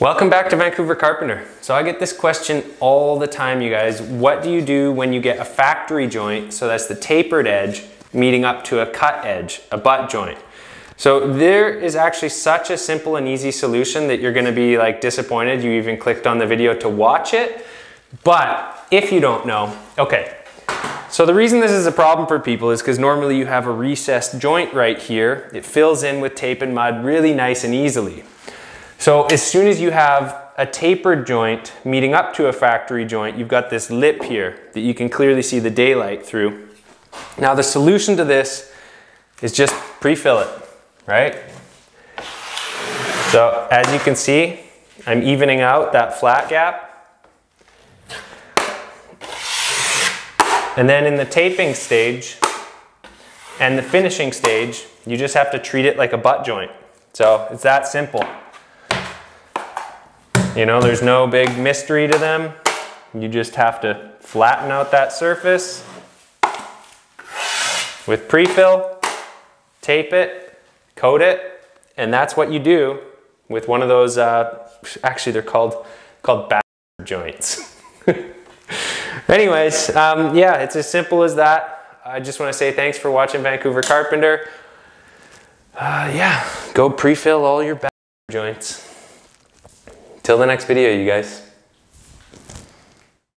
Welcome back to Vancouver Carpenter. So I get this question all the time, you guys. What do you do when you get a factory joint, so that's the tapered edge, meeting up to a cut edge, a butt joint? So there is actually such a simple and easy solution that you're gonna be like disappointed you even clicked on the video to watch it. But if you don't know, okay. So the reason this is a problem for people is because normally you have a recessed joint right here. It fills in with tape and mud really nice and easily. So as soon as you have a tapered joint meeting up to a factory joint, you've got this lip here that you can clearly see the daylight through. Now the solution to this is just pre-fill it, right? So as you can see, I'm evening out that flat gap. And then in the taping stage and the finishing stage, you just have to treat it like a butt joint. So it's that simple. You know, there's no big mystery to them. You just have to flatten out that surface with pre-fill, tape it, coat it, and that's what you do with one of those, uh, actually they're called, called joints. Anyways, um, yeah, it's as simple as that. I just want to say thanks for watching Vancouver Carpenter. Uh, yeah, go pre-fill all your butt joints. Till the next video, you guys.